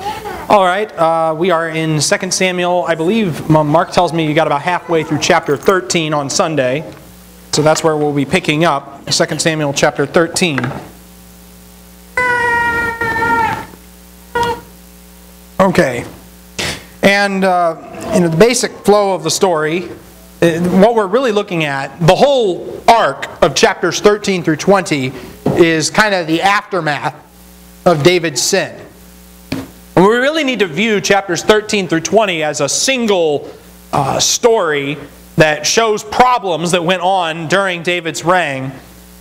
All right, uh, we are in 2 Samuel. I believe Mark tells me you got about halfway through chapter 13 on Sunday. So that's where we'll be picking up 2 Samuel chapter 13. Okay. And uh, in the basic flow of the story, uh, what we're really looking at, the whole arc of chapters 13 through 20 is kind of the aftermath of David's sin. Really need to view chapters 13 through 20 as a single uh, story that shows problems that went on during David's reign.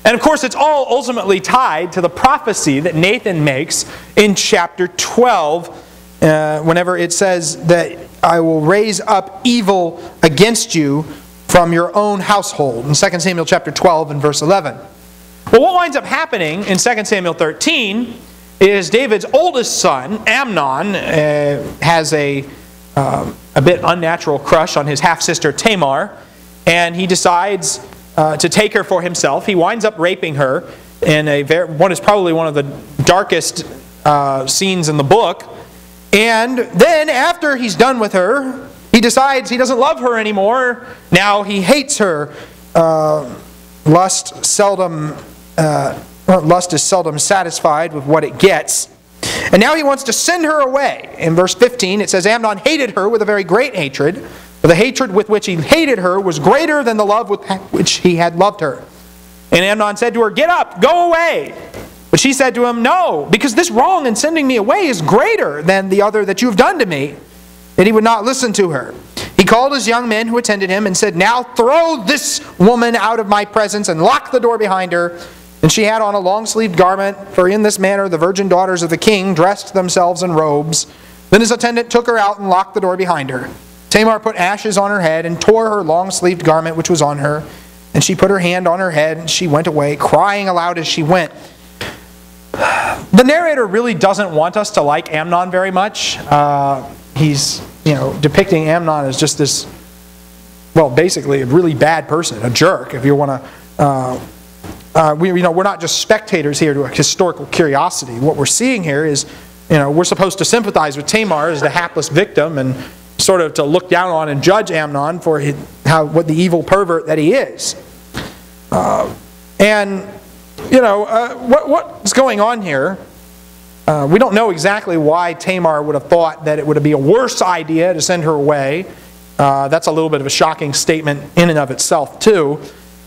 And of course, it's all ultimately tied to the prophecy that Nathan makes in chapter 12, uh, whenever it says that I will raise up evil against you from your own household, in 2 Samuel chapter 12 and verse 11. Well, what winds up happening in 2 Samuel 13 is David's oldest son, Amnon, uh, has a, uh, a bit unnatural crush on his half sister Tamar, and he decides uh, to take her for himself. He winds up raping her in a very, what is probably one of the darkest uh, scenes in the book. And then, after he's done with her, he decides he doesn't love her anymore. Now he hates her. Uh, lust seldom uh, lust is seldom satisfied with what it gets. And now he wants to send her away. In verse 15, it says Amnon hated her with a very great hatred, but the hatred with which he hated her was greater than the love with which he had loved her. And Amnon said to her, Get up, go away. But she said to him, No, because this wrong in sending me away is greater than the other that you have done to me. And he would not listen to her. He called his young men who attended him and said, Now throw this woman out of my presence and lock the door behind her. And she had on a long sleeved garment, for in this manner the virgin daughters of the king dressed themselves in robes. Then his attendant took her out and locked the door behind her. Tamar put ashes on her head and tore her long sleeved garment which was on her. And she put her hand on her head and she went away, crying aloud as she went. The narrator really doesn't want us to like Amnon very much. Uh, he's, you know, depicting Amnon as just this, well, basically a really bad person, a jerk, if you want to uh, uh, we, you know, we're not just spectators here to a historical curiosity. What we're seeing here is, you know, we're supposed to sympathize with Tamar as the hapless victim and sort of to look down on and judge Amnon for his, how, what the evil pervert that he is. Uh, and, you know, uh, what, what's going on here? Uh, we don't know exactly why Tamar would have thought that it would be a worse idea to send her away. Uh, that's a little bit of a shocking statement in and of itself, too.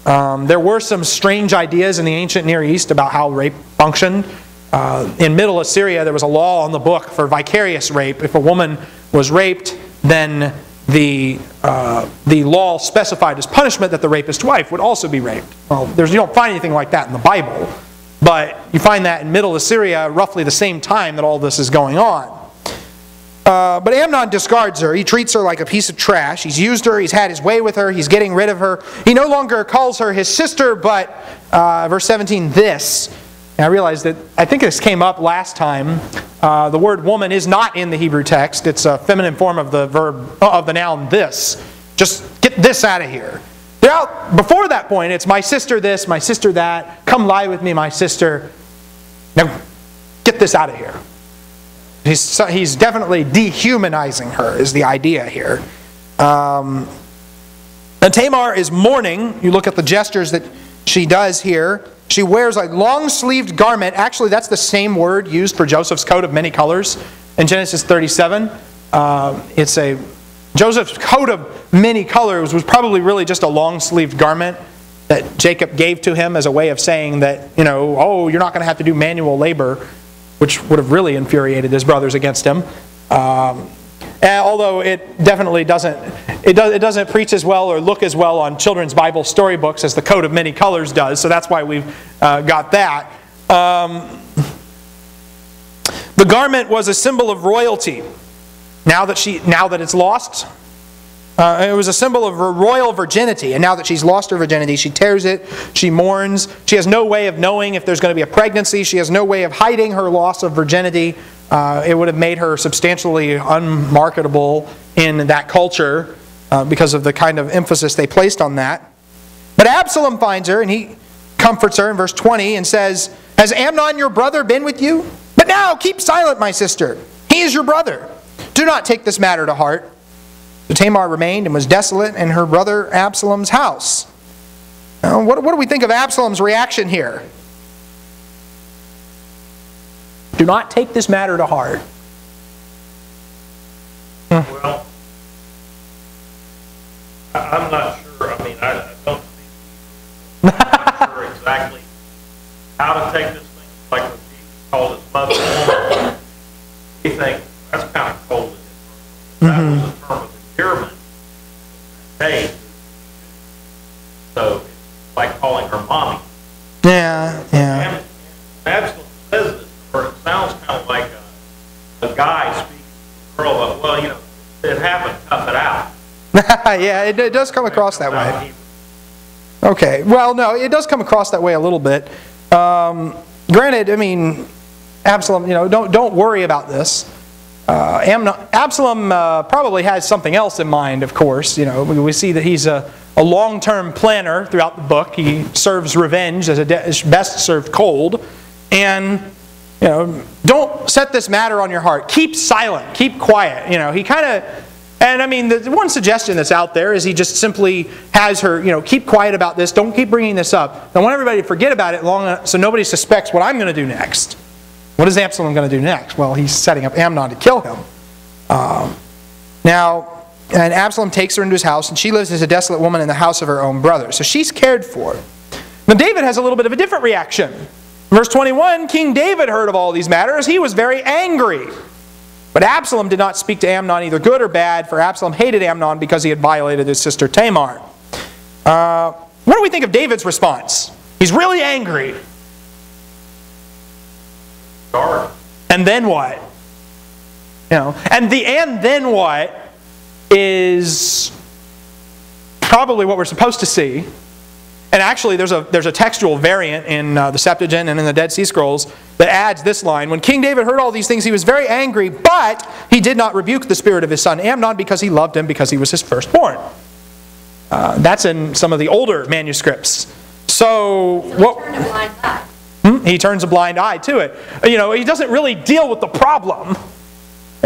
Um, there were some strange ideas in the ancient Near East about how rape functioned. Uh, in Middle Assyria, there was a law on the book for vicarious rape. If a woman was raped, then the, uh, the law specified as punishment that the rapist's wife would also be raped. Well, you don't find anything like that in the Bible, but you find that in Middle Assyria roughly the same time that all this is going on. Uh, but Amnon discards her. He treats her like a piece of trash. He's used her. He's had his way with her. He's getting rid of her. He no longer calls her his sister, but, uh, verse 17, this. And I realize that I think this came up last time. Uh, the word woman is not in the Hebrew text. It's a feminine form of the verb of the noun this. Just get this out of here. Now, before that point, it's my sister this, my sister that. Come lie with me, my sister. Now, get this out of here. He's, he's definitely dehumanizing her, is the idea here. Um, and Tamar is mourning. You look at the gestures that she does here. She wears a long sleeved garment. Actually, that's the same word used for Joseph's coat of many colors in Genesis 37. Uh, it's a Joseph's coat of many colors was probably really just a long sleeved garment that Jacob gave to him as a way of saying that, you know, oh, you're not going to have to do manual labor which would have really infuriated his brothers against him. Um, although it definitely doesn't, it, does, it doesn't preach as well or look as well on children's Bible storybooks as the coat of many colors does, so that's why we've uh, got that. Um, the garment was a symbol of royalty. Now that, she, now that it's lost, uh, it was a symbol of her royal virginity, and now that she's lost her virginity, she tears it, she mourns. She has no way of knowing if there's going to be a pregnancy, she has no way of hiding her loss of virginity. Uh, it would have made her substantially unmarketable in that culture uh, because of the kind of emphasis they placed on that. But Absalom finds her, and he comforts her in verse 20 and says, Has Amnon your brother been with you? But now keep silent, my sister. He is your brother. Do not take this matter to heart. So Tamar remained and was desolate in her brother Absalom's house. Now, what, what do we think of Absalom's reaction here? Do not take this matter to heart. Well, I'm not sure, I mean, I I don't speak, I'm not sure exactly how to take this thing, like when Jesus called his mother. We think, that's kind of cold. Mm-hmm. That was a term of endearment. Hey, so it's like calling her mommy. Yeah, yeah. Absalom says this, or it sounds kind of like a, a guy speaking to a girl, but, well, you know, it happened, tough it out. yeah, it, it does come across that way. Okay, well, no, it does come across that way a little bit. Um, granted, I mean, Absalom, you know, don't, don't worry about this. Uh, Amnon, Absalom uh, probably has something else in mind, of course. You know, we, we see that he's a, a long-term planner throughout the book. He serves revenge as as best served cold. And, you know, don't set this matter on your heart. Keep silent. Keep quiet. You know, he kind of... And I mean, the one suggestion that's out there is he just simply has her, you know, keep quiet about this. Don't keep bringing this up. I want everybody to forget about it long so nobody suspects what I'm going to do next. What is Absalom going to do next? Well, he's setting up Amnon to kill him. Um, now, and Absalom takes her into his house, and she lives as a desolate woman in the house of her own brother. So she's cared for. Now, David has a little bit of a different reaction. Verse 21 King David heard of all these matters. He was very angry. But Absalom did not speak to Amnon either good or bad, for Absalom hated Amnon because he had violated his sister Tamar. Uh, what do we think of David's response? He's really angry. Dark. And then what? You know, and the and then what is probably what we're supposed to see. And actually, there's a, there's a textual variant in uh, the Septuagint and in the Dead Sea Scrolls that adds this line When King David heard all these things, he was very angry, but he did not rebuke the spirit of his son Amnon because he loved him because he was his firstborn. Uh, that's in some of the older manuscripts. So, So what. he turned a blind eye. Hmm? He turns a blind eye to it. You know, he doesn't really deal with the problem.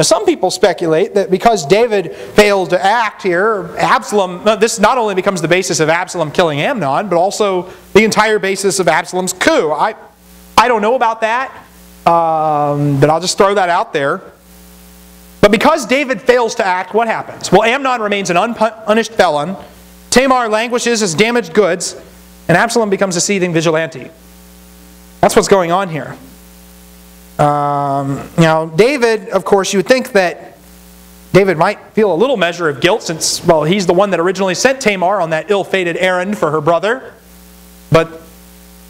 Now, some people speculate that because David failed to act here, Absalom, this not only becomes the basis of Absalom killing Amnon, but also the entire basis of Absalom's coup. I, I don't know about that, um, but I'll just throw that out there. But because David fails to act, what happens? Well, Amnon remains an unpunished felon, Tamar languishes as damaged goods, and Absalom becomes a seething vigilante. That's what's going on here. Um, now, David, of course, you would think that David might feel a little measure of guilt since, well, he's the one that originally sent Tamar on that ill fated errand for her brother. But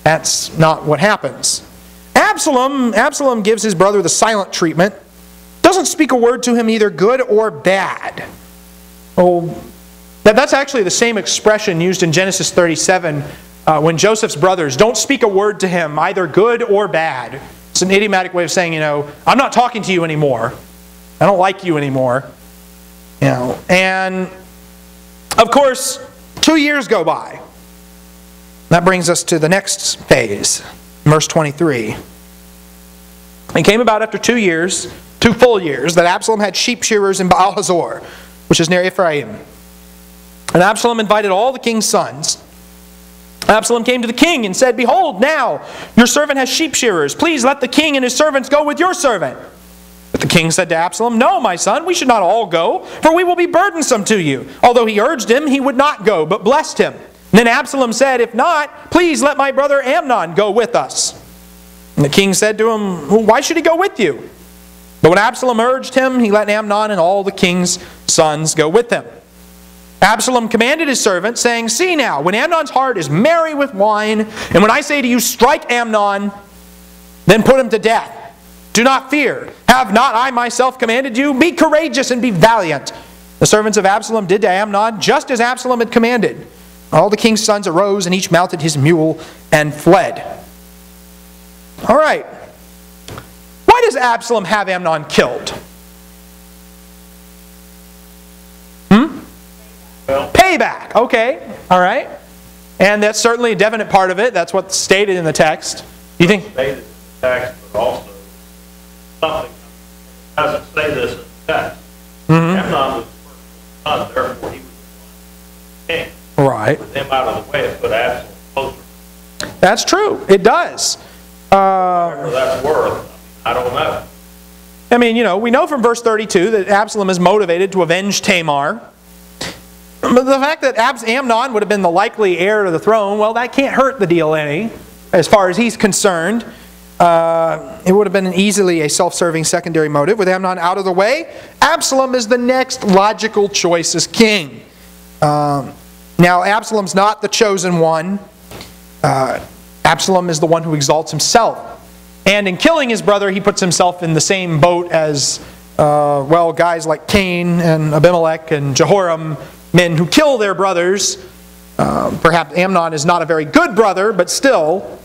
that's not what happens. Absalom, Absalom gives his brother the silent treatment, doesn't speak a word to him either good or bad. Oh, that, that's actually the same expression used in Genesis 37 uh, when Joseph's brothers don't speak a word to him, either good or bad. It's an idiomatic way of saying, you know, I'm not talking to you anymore. I don't like you anymore. You know, and of course, two years go by. That brings us to the next phase, verse 23. It came about after two years, two full years, that Absalom had sheep shearers in Baal Hazor, which is near Ephraim. And Absalom invited all the king's sons. Absalom came to the king and said, Behold, now your servant has sheep shearers. Please let the king and his servants go with your servant. But the king said to Absalom, No, my son, we should not all go, for we will be burdensome to you. Although he urged him, he would not go, but blessed him. And then Absalom said, If not, please let my brother Amnon go with us. And the king said to him, well, Why should he go with you? But when Absalom urged him, he let Amnon and all the king's sons go with him. Absalom commanded his servants, saying, See now, when Amnon's heart is merry with wine, and when I say to you, Strike Amnon, then put him to death. Do not fear. Have not I myself commanded you? Be courageous and be valiant. The servants of Absalom did to Amnon just as Absalom had commanded. All the king's sons arose, and each mounted his mule and fled. All right. Why does Absalom have Amnon killed? Hmm? Well, Payback. Okay. All right. And that's certainly a definite part of it. That's what's stated in the text. You think? stated in the text, but also something doesn't say this in the text. Amnon was the first son, therefore he was the king. Right. With him out of the way, it put Absalom closer. That's true. It does. Uh, Whatever that's worth, I don't know. I mean, you know, we know from verse 32 that Absalom is motivated to avenge Tamar. But the fact that Amnon would have been the likely heir to the throne, well, that can't hurt the deal any, as far as he's concerned. Uh, it would have been easily a self serving secondary motive. With Amnon out of the way, Absalom is the next logical choice as king. Um, now, Absalom's not the chosen one. Uh, Absalom is the one who exalts himself. And in killing his brother, he puts himself in the same boat as, uh, well, guys like Cain and Abimelech and Jehoram, men who kill their brothers. Uh, perhaps Amnon is not a very good brother, but still,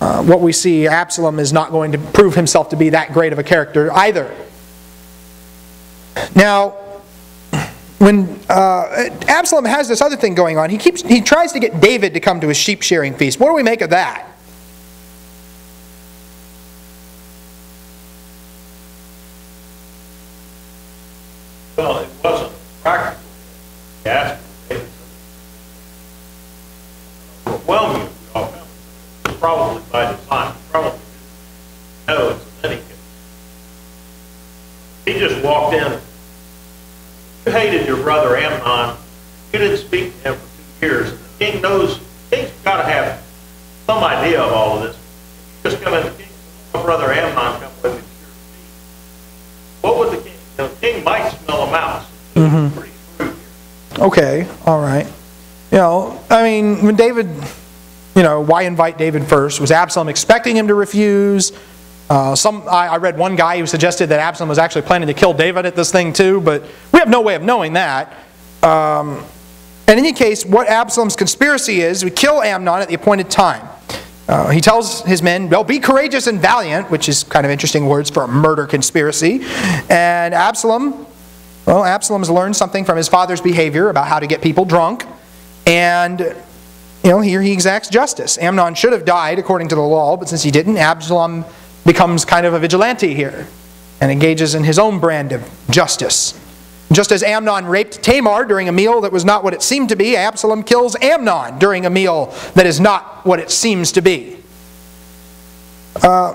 uh, what we see, Absalom is not going to prove himself to be that great of a character either. Now, when uh, Absalom has this other thing going on, he keeps he tries to get David to come to his sheep shearing feast. What do we make of that? Well, it wasn't practical. He asked for David to overwhelm you with all coming. It was probably by design, probably didn't know it's a many He just walked in. You hated your brother Amnon. You didn't speak to him for two years. The king knows, the king's got to have some idea of all of this. You just come in, the king, my brother Amnon come with me to your feet. What would the king, the king might smell a mouse. Pretty shrewd here. Okay, all right. You know, I mean, when David, you know, why invite David first? Was Absalom expecting him to refuse? Uh, some, I, I read one guy who suggested that Absalom was actually planning to kill David at this thing too, but we have no way of knowing that. Um, in any case, what Absalom's conspiracy is, we kill Amnon at the appointed time. Uh, he tells his men, well, be courageous and valiant, which is kind of interesting words for a murder conspiracy. And Absalom, well, Absalom's learned something from his father's behavior about how to get people drunk. And, you know, here he exacts justice. Amnon should have died according to the law, but since he didn't, Absalom becomes kind of a vigilante here and engages in his own brand of justice. Just as Amnon raped Tamar during a meal that was not what it seemed to be, Absalom kills Amnon during a meal that is not what it seems to be. Uh,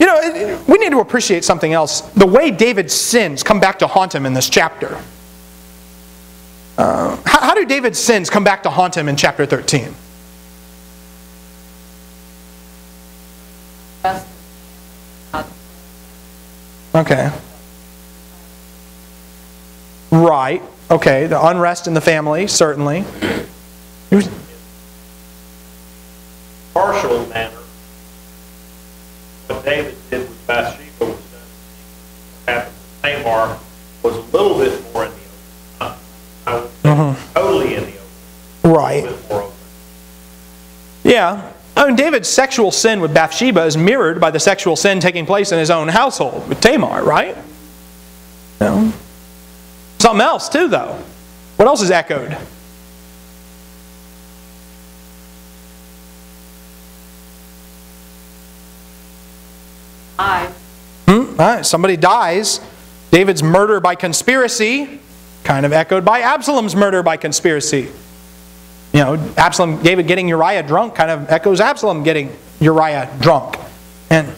you know, we need to appreciate something else. The way David's sins come back to haunt him in this chapter. Uh, how, how do David's sins come back to haunt him in chapter 13? Okay. Right. Okay. The unrest in the family, certainly. He was- partial manner. What David did with Bathsheba was done. What happened with Tamar was a little bit more in I would say totally in the open, Right. little bit more open. Yeah. I mean, David's sexual sin with Bathsheba is mirrored by the sexual sin taking place in his own household with Tamar, right? No. Something else, too, though. What else is echoed? I, Hmm? All right, somebody dies. David's murder by conspiracy, kind of echoed by Absalom's murder by conspiracy. You know, Absalom, David getting Uriah drunk kind of echoes Absalom getting Uriah drunk. And,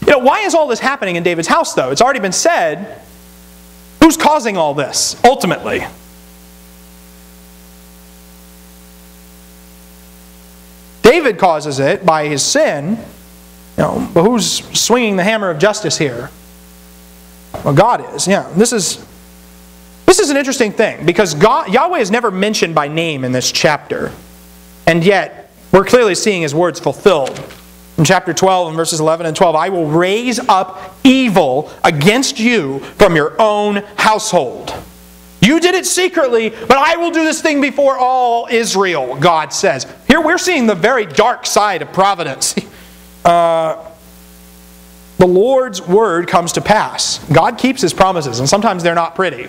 you know, why is all this happening in David's house, though? It's already been said. Who's causing all this, ultimately? David causes it by his sin. You know, but who's swinging the hammer of justice here? Well, God is. Yeah, this is this is an interesting thing because God, Yahweh is never mentioned by name in this chapter, and yet we're clearly seeing His words fulfilled. In chapter 12 and verses 11 and 12, I will raise up evil against you from your own household. You did it secretly, but I will do this thing before all Israel, God says. Here we're seeing the very dark side of providence. Uh, the Lord's word comes to pass. God keeps his promises, and sometimes they're not pretty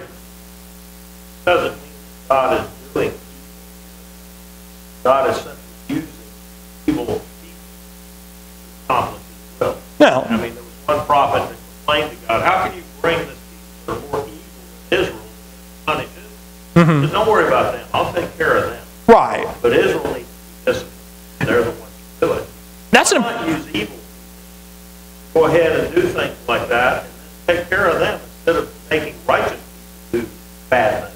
doesn't mean God is doing. God is simply using evil people to accomplish his will. No. I mean, there was one prophet that complained to God, How can you bring this people that are more evil than Israel to punish Israel? Mm-hmm. Don't worry about them. I'll take care of them. Right. But Israel needs to be. They're the ones who do it. That's an not use evil. Go ahead and do things like that and take care of them instead of making righteous people do bad things.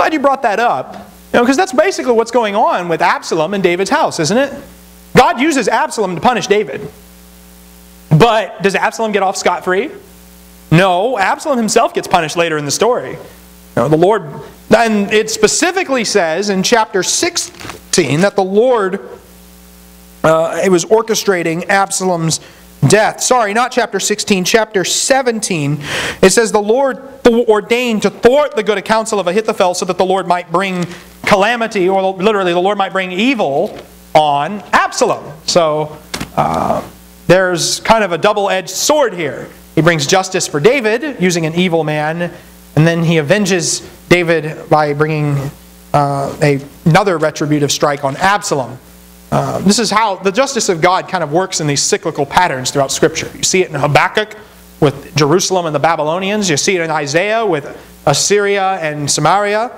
Glad you brought that up. You know, because that's basically what's going on with Absalom in David's house, isn't it? God uses Absalom to punish David. But does Absalom get off scot free? No, Absalom himself gets punished later in the story. You know, the Lord, and it specifically says in chapter 16 that the Lord uh, it was orchestrating Absalom's death. Sorry, not chapter 16, chapter 17. It says, The Lord ordained to thwart the good counsel of Ahithophel so that the Lord might bring calamity, or literally, the Lord might bring evil on Absalom. So uh, there's kind of a double edged sword here. He brings justice for David using an evil man, and then he avenges David by bringing uh, a, another retributive strike on Absalom. Uh, this is how the justice of God kind of works in these cyclical patterns throughout Scripture. You see it in Habakkuk with Jerusalem and the Babylonians. You see it in Isaiah with Assyria and Samaria.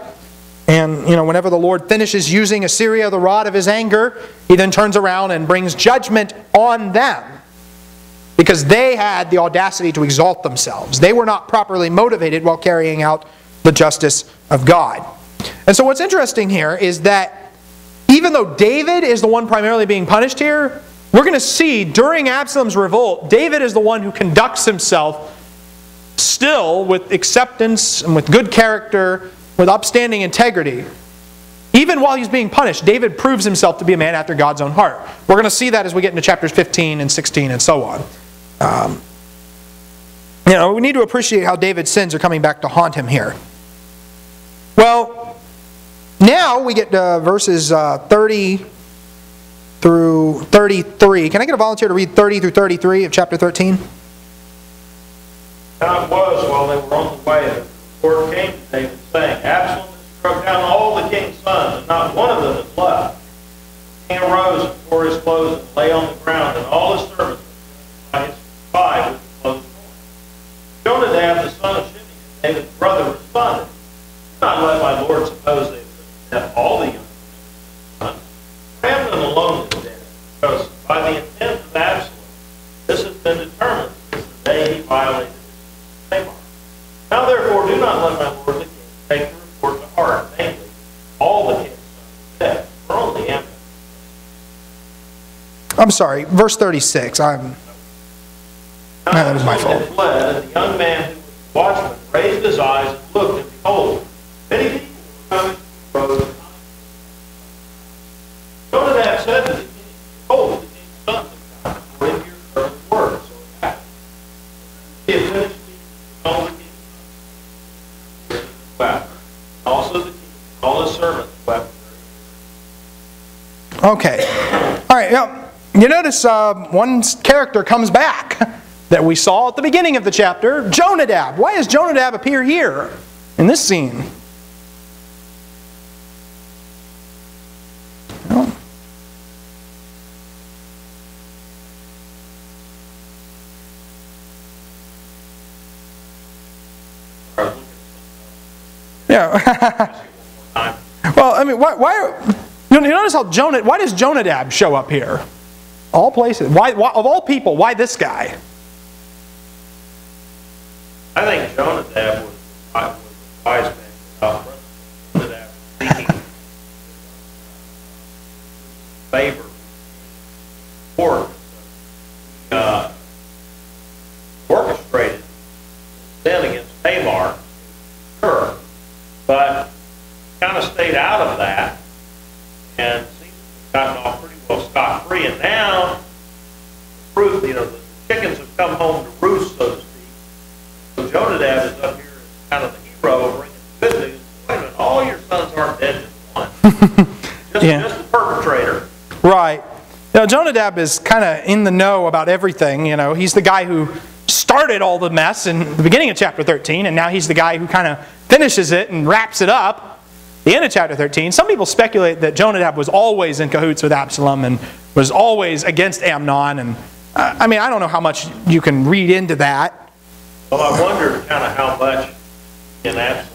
And, you know, whenever the Lord finishes using Assyria, the rod of his anger, he then turns around and brings judgment on them because they had the audacity to exalt themselves. They were not properly motivated while carrying out the justice of God. And so, what's interesting here is that even though David is the one primarily being punished here, we're going to see during Absalom's revolt, David is the one who conducts himself still with acceptance and with good character, with upstanding integrity. Even while he's being punished, David proves himself to be a man after God's own heart. We're going to see that as we get into chapters 15 and 16 and so on. Um, you know, we need to appreciate how David's sins are coming back to haunt him here. Well, now we get to verses uh, 30 through 33. Can I get a volunteer to read 30 through 33 of chapter 13? Now it was while they were on the way the Lord came to David, saying, Absalom has struck down all the king's sons, and not one of them is left. The king arose and tore his clothes and lay on the ground, and all his servants by his side with his clothes torn. Jonadab, the son of Shimei, David's brother, responded, Do not let my lord suppose they have all the young sons. Amnon alone is dead, because by the intent of Absalom, this has been determined since the day he violated Tamar. Now therefore do not let my lord the king take the report to heart, namely, all the king's sons are dead, for only Amnon. I'm sorry, verse 36. I'm, Now that was my fault. fled, and the young man who was watchman raised his eyes and looked, and behold, many people were coming from the road. Jonadab said to the king, Behold, the king's come, according to your servant's word. So it happened. He had finished speaking, the wept. Also the king, all his servants wept. okay. All right, yeah. You notice uh, one character comes back that we saw at the beginning of the chapter Jonadab. Why does Jonadab appear here in this scene? Well, yeah. well, I mean, why? why you notice how Jonah? Why does Jonadab show up here? All places. Why, why? Of all people, why this guy? I think Jonadab was, was a wise man. Favor, support, uh, orchestrated sin against Tamar, sure, but kind of stayed out of that and seems to have gotten off pretty well scot-free. And now, the proof, you know, the chickens have come home to roost, so to speak. So Jonadab is up here as kind of the hero, bringing good news. Wait a minute, all your sons aren't dead, just Yeah. just the perpetrator. Right. Now, Jonadab is kind of in the know about everything. You know, he's the guy who started all the mess in the beginning of chapter 13, and now he's the guy who kind of finishes it and wraps it up. The end of chapter 13. Some people speculate that Jonadab was always in cahoots with Absalom and was always against Amnon. And uh, I mean, I don't know how much you can read into that. Well, I wonder kind of how much in Absalom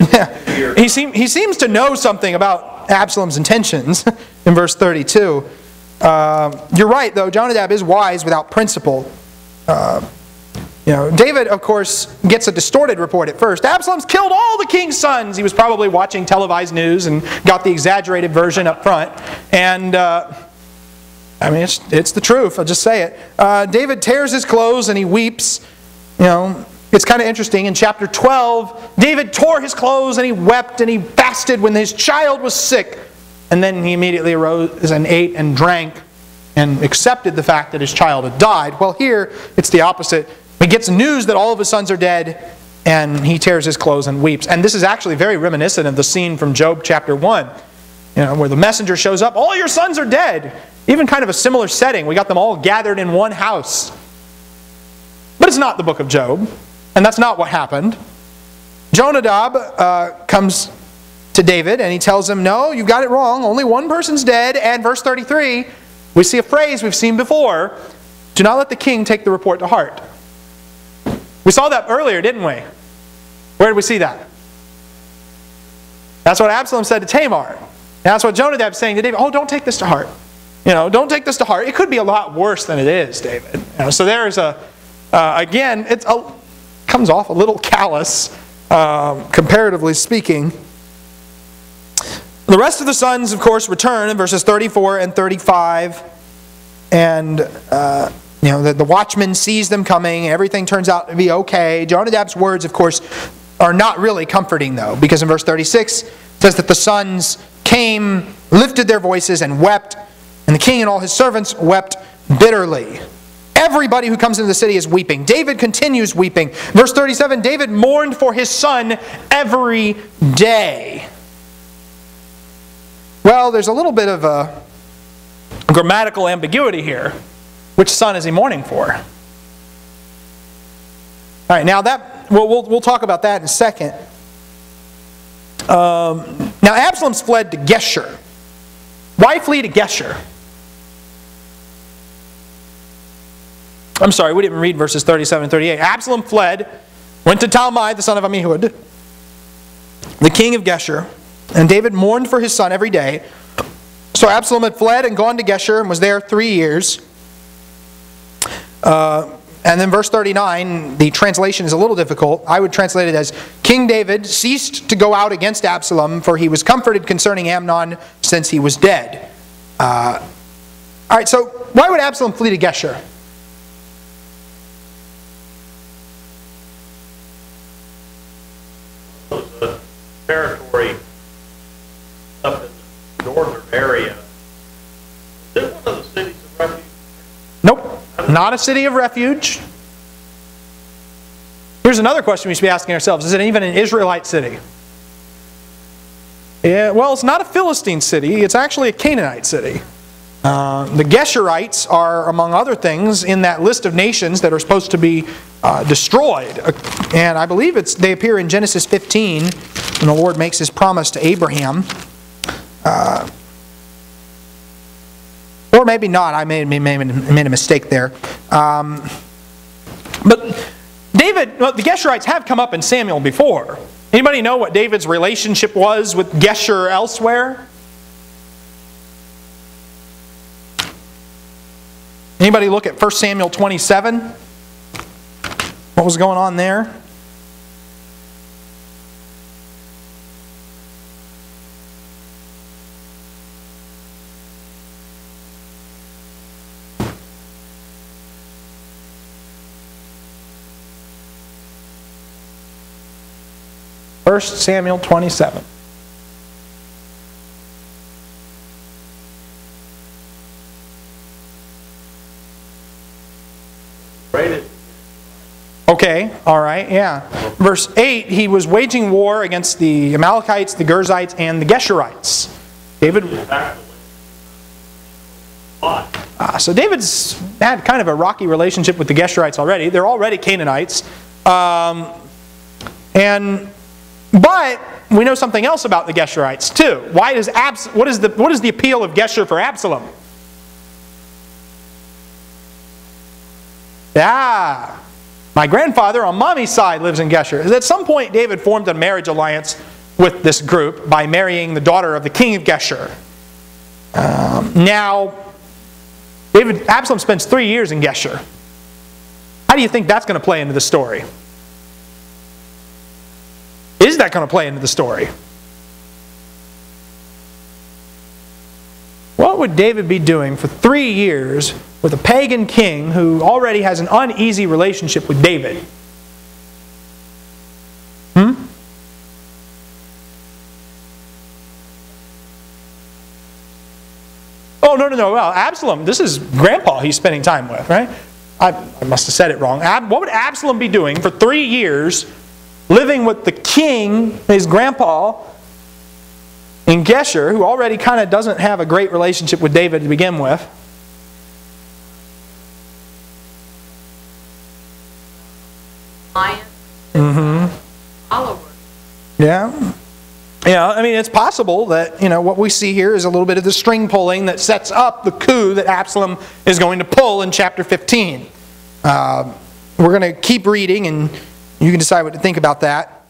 Yeah. He, seem, he seems to know something about Absalom's intentions in verse 32. Uh, you're right, though. Jonadab is wise without principle. Uh, you know, David, of course, gets a distorted report at first. Absalom's killed all the king's sons. He was probably watching televised news and got the exaggerated version up front. And, uh, I mean, it's, it's the truth. I'll just say it. Uh, David tears his clothes and he weeps. You know, it's kind of interesting. In chapter 12, David tore his clothes and he wept and he fasted when his child was sick. And then he immediately arose and ate and drank and accepted the fact that his child had died. Well, here, it's the opposite. He gets news that all of his sons are dead, and he tears his clothes and weeps. And this is actually very reminiscent of the scene from Job chapter 1, you know, where the messenger shows up, all your sons are dead. Even kind of a similar setting. We got them all gathered in one house. But it's not the book of Job, and that's not what happened. Jonadab uh, comes to David and he tells him, No, you've got it wrong. Only one person's dead. And verse 33, we see a phrase we've seen before do not let the king take the report to heart. We saw that earlier, didn't we? Where did we see that? That's what Absalom said to Tamar. That's what Jonadab's saying to David. Oh, don't take this to heart. You know, don't take this to heart. It could be a lot worse than it is, David. You know, so there is a, uh, again, it comes off a little callous, um, comparatively speaking. The rest of the sons, of course, return in verses 34 and 35. And uh, you know, the, the watchman sees them coming, everything turns out to be okay. Jonadab's words, of course, are not really comforting, though, because in verse 36 it says that the sons came, lifted their voices, and wept, and the king and all his servants wept bitterly. Everybody who comes into the city is weeping. David continues weeping. Verse 37 David mourned for his son every day. Well, there's a little bit of a grammatical ambiguity here. Which son is he mourning for? All right, now that we'll, we'll, we'll talk about that in a second. Um, now Absalom's fled to Geshur. Why flee to Geshur? I'm sorry, we didn't read verses 37 and 38. Absalom fled, went to Talmai, the son of Ammihud, the king of Geshur, and David mourned for his son every day. So Absalom had fled and gone to Geshur and was there three years. Uh, and then verse 39, the translation is a little difficult. I would translate it as King David ceased to go out against Absalom, for he was comforted concerning Amnon since he was dead. Uh, all right, so why would Absalom flee to Geshur? Territory up in the northern area. Is it one of the cities of refuge? Nope. Not a city of refuge. Here's another question we should be asking ourselves Is it even an Israelite city? Yeah, well, it's not a Philistine city, it's actually a Canaanite city. Uh, the Geshurites are, among other things, in that list of nations that are supposed to be uh, destroyed. And I believe it's, they appear in Genesis 15 when the Lord makes his promise to Abraham. Uh, or maybe not. I made, made, made a mistake there. Um, but David, well, the Geshurites have come up in Samuel before. Anybody know what David's relationship was with Geshur elsewhere? Anybody look at 1 Samuel 27? What was going on there? First Samuel 27. Okay, all right, yeah. Verse 8, he was waging war against the Amalekites, the Girzites, and the Geshurites. David. Uh, so David's had kind of a rocky relationship with the Geshurites already. They're already Canaanites. Um, and but we know something else about the Geshurites too. Why does Abs- what, is the, what is the appeal of Geshur for Absalom? Yeah. My grandfather on mommy's side lives in Geshur. At some point, David formed a marriage alliance with this group by marrying the daughter of the king of Geshur. Um, now, David Absalom spends three years in Geshur. How do you think that's going to play into the story? Is that going to play into the story? What would David be doing for three years with a pagan king who already has an uneasy relationship with David? Hmm? Oh, no, no, no. Well, Absalom, this is grandpa he's spending time with, right? I, I must have said it wrong. Ab, what would Absalom be doing for three years living with the king, his grandpa, in Geshur, who already kind of doesn't have a great relationship with David to begin with? Yeah. Yeah, I mean, it's possible that, you know, what we see here is a little bit of the string pulling that sets up the coup that Absalom is going to pull in chapter 15. Uh, we're going to keep reading and you can decide what to think about that.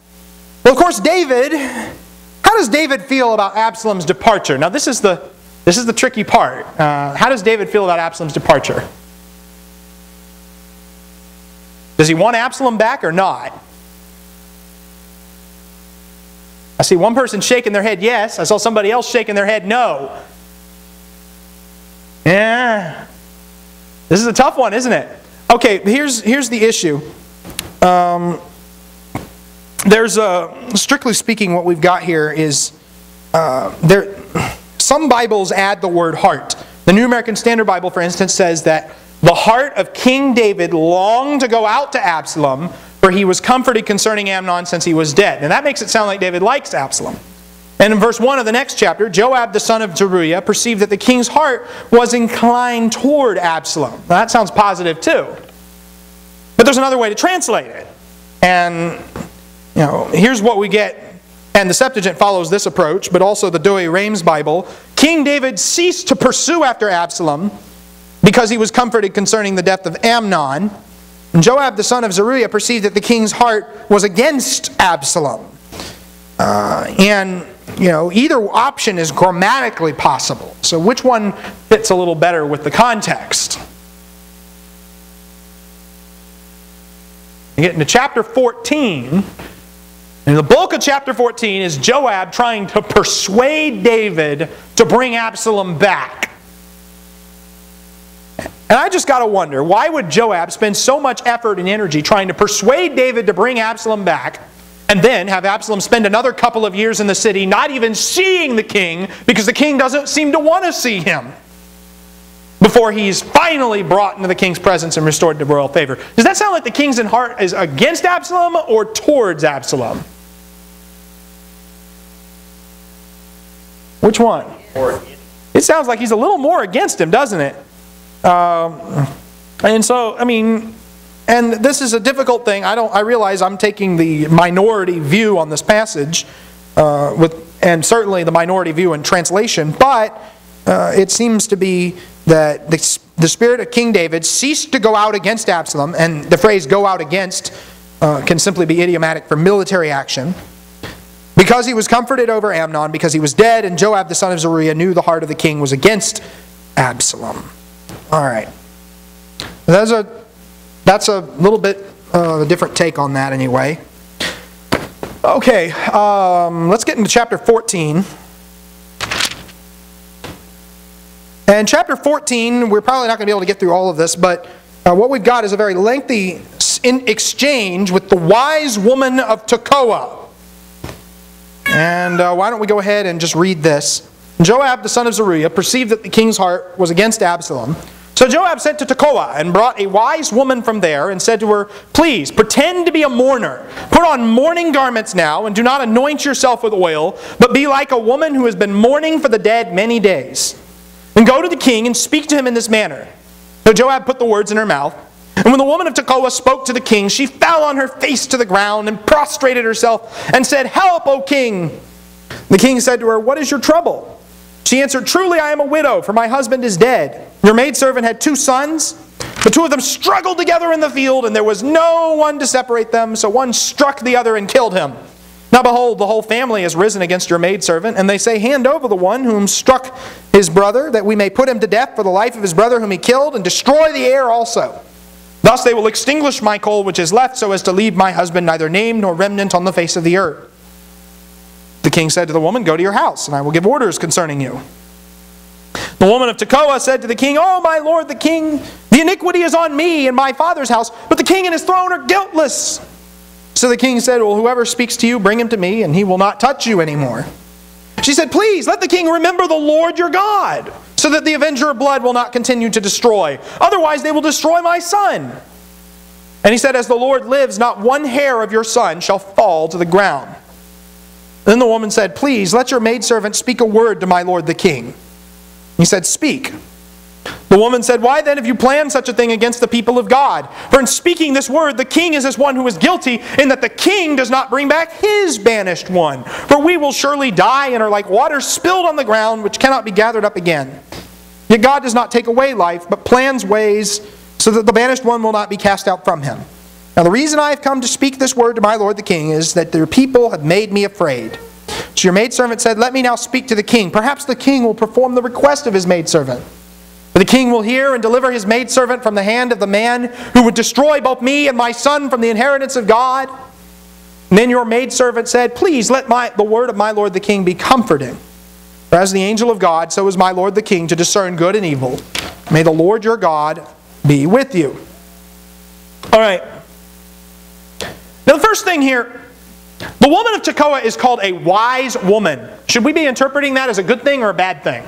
Well, of course, David, how does David feel about Absalom's departure? Now, this is the, this is the tricky part. Uh, how does David feel about Absalom's departure? Does he want Absalom back or not? I see one person shaking their head yes. I saw somebody else shaking their head no. Yeah. This is a tough one, isn't it? Okay, here's, here's the issue. Um, there's a, strictly speaking, what we've got here is uh, there. Some Bibles add the word heart. The New American Standard Bible, for instance, says that the heart of King David longed to go out to Absalom, for he was comforted concerning Amnon since he was dead. And that makes it sound like David likes Absalom. And in verse 1 of the next chapter, Joab the son of Zeruiah perceived that the king's heart was inclined toward Absalom. Now, that sounds positive too. But there's another way to translate it. And, you know, here's what we get. And the Septuagint follows this approach, but also the Douay-Rheims Bible. King David ceased to pursue after Absalom because he was comforted concerning the death of Amnon. And Joab the son of Zeruiah perceived that the king's heart was against Absalom. Uh, and, you know, either option is grammatically possible. So which one fits a little better with the context? You get into chapter 14, and the bulk of chapter 14 is Joab trying to persuade David to bring Absalom back. And I just got to wonder why would Joab spend so much effort and energy trying to persuade David to bring Absalom back and then have Absalom spend another couple of years in the city not even seeing the king because the king doesn't seem to want to see him before he's finally brought into the king's presence and restored to royal favor. Does that sound like the king's in heart is against Absalom or towards Absalom? Which one? It sounds like he's a little more against him, doesn't it? Um, and so, I mean, and this is a difficult thing. I don't. I realize I'm taking the minority view on this passage, uh, with and certainly the minority view in translation. But uh, it seems to be that the, the spirit of King David ceased to go out against Absalom, and the phrase "go out against" uh, can simply be idiomatic for military action. Because he was comforted over Amnon, because he was dead, and Joab the son of Zeruiah knew the heart of the king was against Absalom. All right. That's a, that's a little bit uh, a different take on that, anyway. Okay, um, let's get into chapter 14. And chapter 14, we're probably not going to be able to get through all of this, but uh, what we've got is a very lengthy in exchange with the wise woman of Tekoa. And uh, why don't we go ahead and just read this? Joab, the son of Zeruiah, perceived that the king's heart was against Absalom. So Joab sent to Tekoa and brought a wise woman from there and said to her, Please, pretend to be a mourner. Put on mourning garments now and do not anoint yourself with oil, but be like a woman who has been mourning for the dead many days. And go to the king and speak to him in this manner. So Joab put the words in her mouth. And when the woman of Tekoa spoke to the king, she fell on her face to the ground and prostrated herself and said, Help, O king! The king said to her, What is your trouble? She answered, Truly I am a widow, for my husband is dead. Your maidservant had two sons. The two of them struggled together in the field, and there was no one to separate them, so one struck the other and killed him. Now behold, the whole family has risen against your maidservant, and they say, Hand over the one whom struck his brother, that we may put him to death for the life of his brother whom he killed, and destroy the heir also. Thus they will extinguish my coal which is left, so as to leave my husband neither name nor remnant on the face of the earth. The king said to the woman, Go to your house, and I will give orders concerning you. The woman of Tekoa said to the king, Oh, my lord the king, the iniquity is on me and my father's house, but the king and his throne are guiltless. So the king said, Well, whoever speaks to you, bring him to me, and he will not touch you anymore. She said, Please, let the king remember the Lord your God, so that the avenger of blood will not continue to destroy. Otherwise, they will destroy my son. And he said, As the Lord lives, not one hair of your son shall fall to the ground. Then the woman said, Please, let your maidservant speak a word to my lord the king. He said, Speak. The woman said, Why then have you planned such a thing against the people of God? For in speaking this word, the king is as one who is guilty, in that the king does not bring back his banished one. For we will surely die and are like water spilled on the ground, which cannot be gathered up again. Yet God does not take away life, but plans ways so that the banished one will not be cast out from him. Now, the reason I have come to speak this word to my lord the king is that their people have made me afraid. So your maidservant said, Let me now speak to the king. Perhaps the king will perform the request of his maidservant. For the king will hear and deliver his maidservant from the hand of the man who would destroy both me and my son from the inheritance of God. And then your maidservant said, Please let my, the word of my lord the king be comforting. For as the angel of God, so is my lord the king to discern good and evil. May the Lord your God be with you. All right. The first thing here the woman of Tekoa is called a wise woman. Should we be interpreting that as a good thing or a bad thing?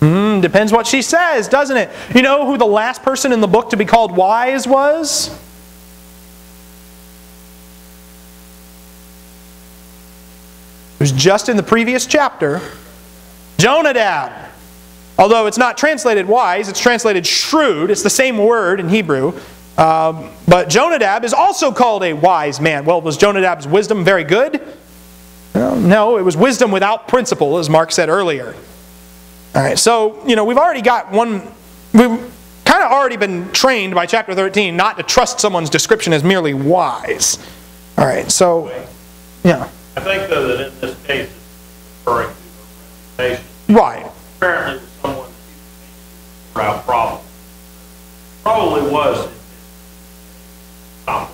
Mm, depends what she says, doesn't it? You know who the last person in the book to be called wise was? It was just in the previous chapter. Jonadab. Although it's not translated wise, it's translated shrewd. It's the same word in Hebrew. Um, but Jonadab is also called a wise man. Well, was Jonadab's wisdom very good? Well, no, it was wisdom without principle, as Mark said earlier. All right, so, you know, we've already got one, we've kind of already been trained by chapter 13 not to trust someone's description as merely wise. All right, so, yeah. I think though that in this case, it's referring to the. Right. Apparently someone that used to out problems. Probably was. Um,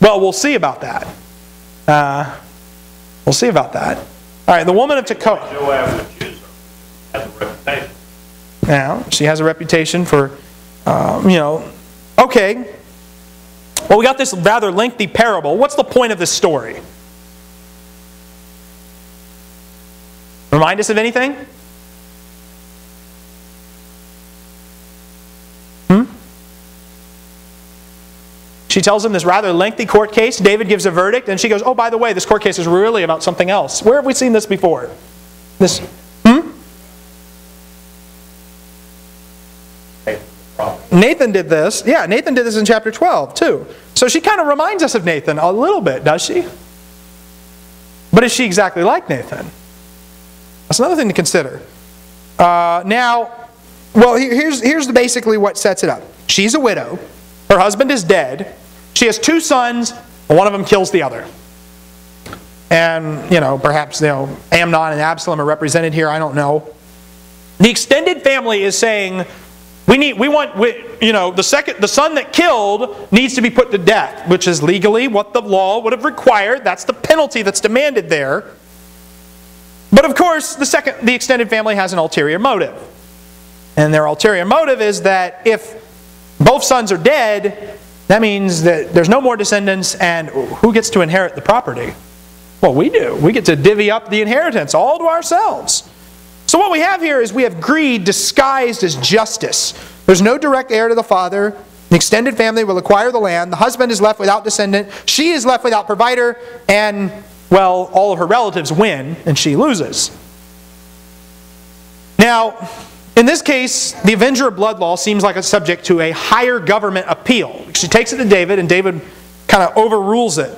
Well, we'll see about that. Uh, we'll see about that. All right, the woman of Tekoa. Joab would choose her, has a reputation. Now, she has a reputation for, um, you know, okay. Well, we got this rather lengthy parable. What's the point of this story? Remind us of anything? Hmm? She tells him this rather lengthy court case. David gives a verdict, and she goes, Oh, by the way, this court case is really about something else. Where have we seen this before? This. Hmm? Nathan did this. Yeah, Nathan did this in chapter 12 too. So she kind of reminds us of Nathan a little bit, does she? But is she exactly like Nathan? That's another thing to consider. Uh, now, well, here's, here's basically what sets it up. She's a widow. Her husband is dead. She has two sons, one of them kills the other. And, you know, perhaps, you know, Amnon and Absalom are represented here. I don't know. The extended family is saying, we need, we want, we, you know, the second, the son that killed needs to be put to death, which is legally what the law would have required. That's the penalty that's demanded there. But of course, the second, the extended family has an ulterior motive. And their ulterior motive is that if both sons are dead, that means that there's no more descendants, and who gets to inherit the property? Well, we do. We get to divvy up the inheritance all to ourselves. So, what we have here is we have greed disguised as justice. There's no direct heir to the father. The extended family will acquire the land. The husband is left without descendant. She is left without provider. And, well, all of her relatives win, and she loses. Now, in this case, the Avenger of Blood law seems like a subject to a higher government appeal. She takes it to David, and David kind of overrules it.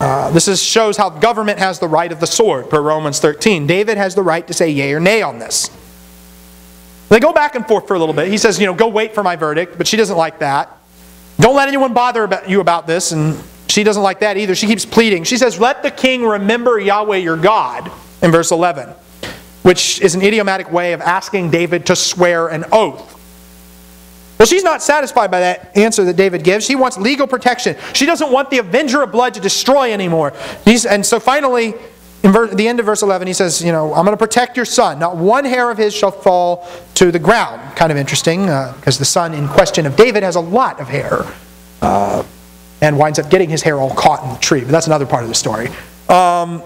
Uh, this is, shows how government has the right of the sword, per Romans 13. David has the right to say yea or nay on this. They go back and forth for a little bit. He says, you know, go wait for my verdict, but she doesn't like that. Don't let anyone bother about you about this, and she doesn't like that either. She keeps pleading. She says, let the king remember Yahweh your God, in verse 11, which is an idiomatic way of asking David to swear an oath. Well, she's not satisfied by that answer that David gives. She wants legal protection. She doesn't want the avenger of blood to destroy anymore. He's, and so finally, in the end of verse 11, he says, You know, I'm going to protect your son. Not one hair of his shall fall to the ground. Kind of interesting, because uh, the son in question of David has a lot of hair uh, and winds up getting his hair all caught in the tree. But that's another part of the story. Um,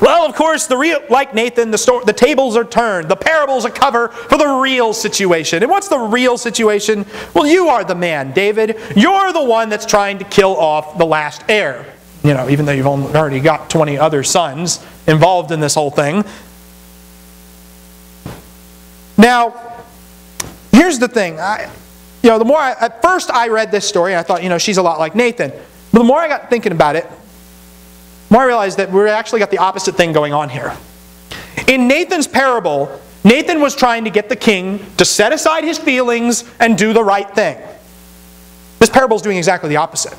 well, of course, the real, like Nathan, the, the tables are turned. The parable's a cover for the real situation. And what's the real situation? Well, you are the man, David. You're the one that's trying to kill off the last heir you know, even though you've already got 20 other sons involved in this whole thing. Now, here's the thing. I, you know, the more I, at first I read this story, I thought, you know, she's a lot like Nathan. But the more I got thinking about it, the more I realized that we actually got the opposite thing going on here. In Nathan's parable, Nathan was trying to get the king to set aside his feelings and do the right thing. This parable is doing exactly the opposite.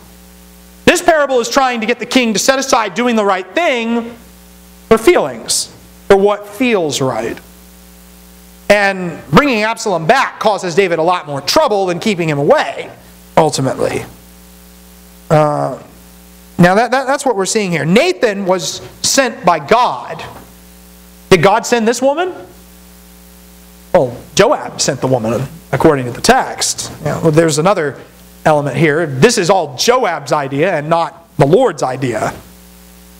This parable is trying to get the king to set aside doing the right thing for feelings, for what feels right. And bringing Absalom back causes David a lot more trouble than keeping him away, ultimately. Uh, now, that, that, that's what we're seeing here. Nathan was sent by God. Did God send this woman? Well, Joab sent the woman, according to the text. You there's another element here. This is all Joab's idea and not the Lord's idea.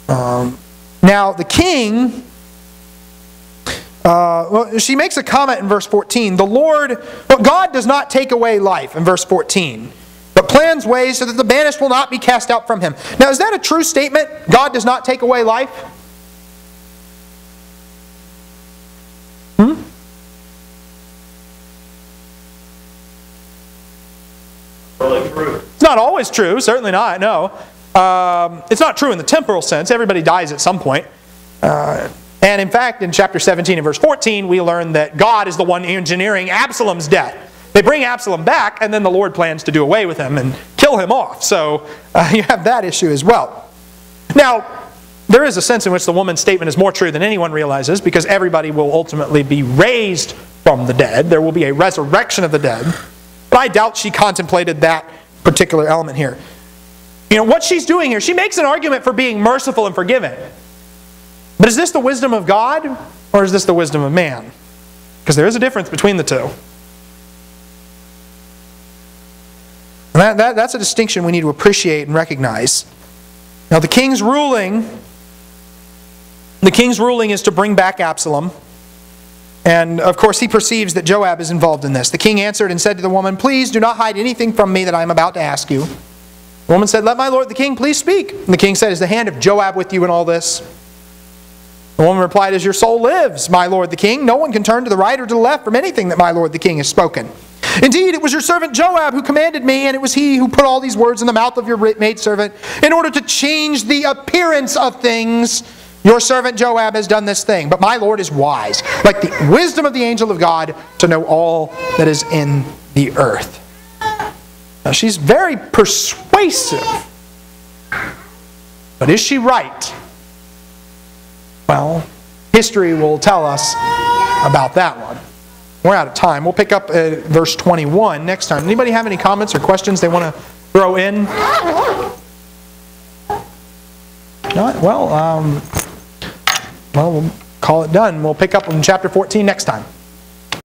Um, now, the king, uh, well, she makes a comment in verse 14. The Lord, but God does not take away life, in verse 14, but plans ways so that the banished will not be cast out from him. Now, is that a true statement? God does not take away life? Hmm? It's not always true, certainly not, no. Um, it's not true in the temporal sense. Everybody dies at some point. Uh, and in fact, in chapter 17 and verse 14, we learn that God is the one engineering Absalom's death. They bring Absalom back, and then the Lord plans to do away with him and kill him off. So uh, you have that issue as well. Now, there is a sense in which the woman's statement is more true than anyone realizes because everybody will ultimately be raised from the dead. There will be a resurrection of the dead. But I doubt she contemplated that particular element here. You know, what she's doing here, she makes an argument for being merciful and forgiving. But is this the wisdom of God or is this the wisdom of man? Because there is a difference between the two. That, that, that's a distinction we need to appreciate and recognize. Now, the king's ruling, the king's ruling is to bring back Absalom. And of course, he perceives that Joab is involved in this. The king answered and said to the woman, Please do not hide anything from me that I am about to ask you. The woman said, Let my lord the king please speak. And the king said, Is the hand of Joab with you in all this? The woman replied, As your soul lives, my lord the king, no one can turn to the right or to the left from anything that my lord the king has spoken. Indeed, it was your servant Joab who commanded me, and it was he who put all these words in the mouth of your maidservant in order to change the appearance of things your servant Joab has done this thing, but my Lord is wise, like the wisdom of the angel of God, to know all that is in the earth. Now, she's very persuasive. But is she right? Well, history will tell us about that one. We're out of time. We'll pick up at verse 21 next time. Anybody have any comments or questions they want to throw in? Not? Well, um, well, we'll call it done. We'll pick up in chapter 14 next time.